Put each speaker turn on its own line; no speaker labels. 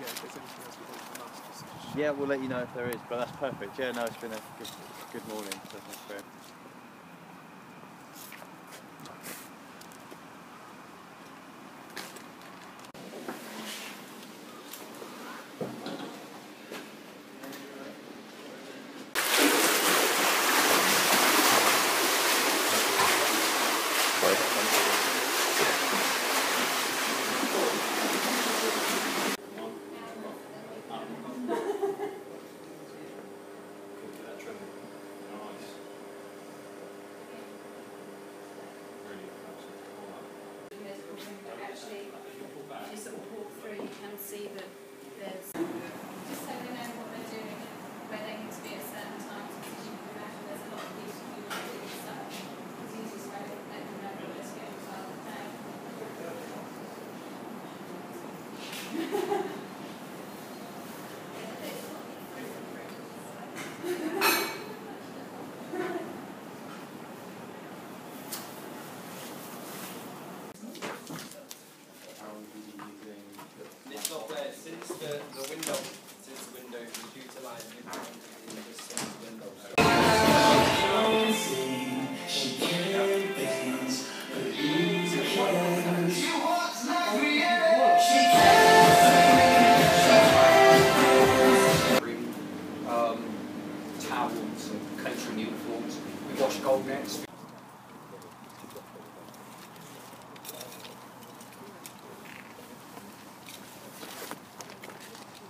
yeah, if there's anything else we from us, just, just
Yeah, we'll let you know if there is, but that's perfect. Yeah, no, it's been a good, good morning. So thanks
since the, the window,
towels and catering uniforms. We wash gold nets,